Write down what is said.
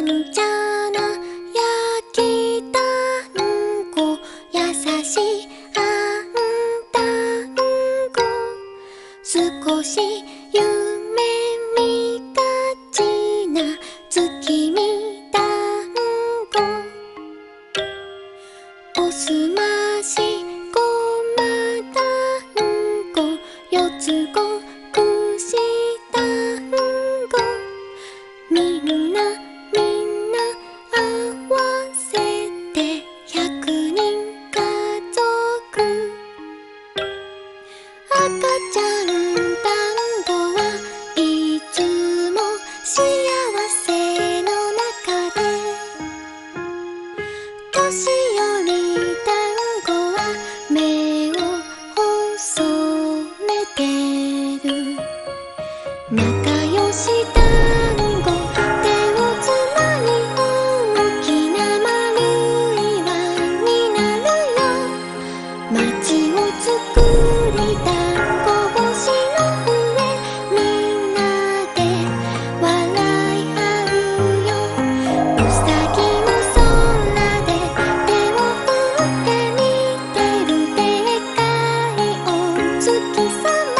んちゃ焼きたんこ。優しいあんたんこ。少し夢見がちな月見たんこ。おすましこまたんこ。よつ子 see 你洒